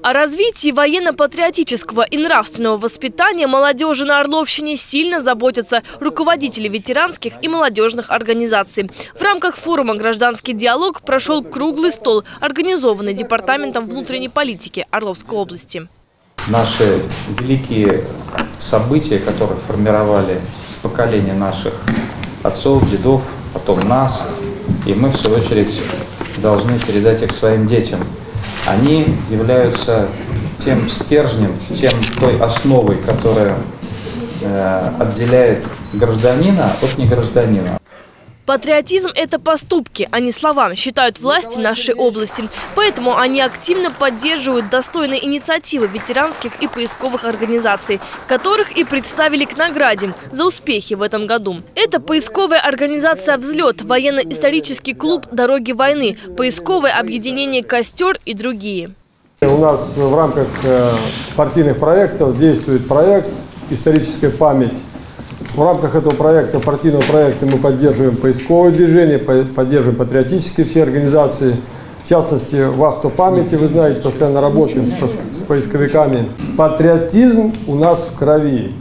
О развитии военно-патриотического и нравственного воспитания молодежи на Орловщине сильно заботятся руководители ветеранских и молодежных организаций. В рамках форума «Гражданский диалог» прошел круглый стол, организованный Департаментом внутренней политики Орловской области. Наши великие события, которые формировали поколение наших отцов, дедов, потом нас, и мы, в свою очередь, должны передать их своим детям – они являются тем стержнем, тем той основой, которая э, отделяет гражданина от негражданина. Патриотизм – это поступки, а не слова, считают власти нашей области. Поэтому они активно поддерживают достойные инициативы ветеранских и поисковых организаций, которых и представили к награде за успехи в этом году. Это поисковая организация «Взлет», военно-исторический клуб «Дороги войны», поисковое объединение «Костер» и другие. У нас в рамках э, партийных проектов действует проект «Историческая память» В рамках этого проекта, партийного проекта, мы поддерживаем поисковое движение, поддерживаем патриотические все организации. В частности, вахту памяти, вы знаете, постоянно работаем с поисковиками. Патриотизм у нас в крови.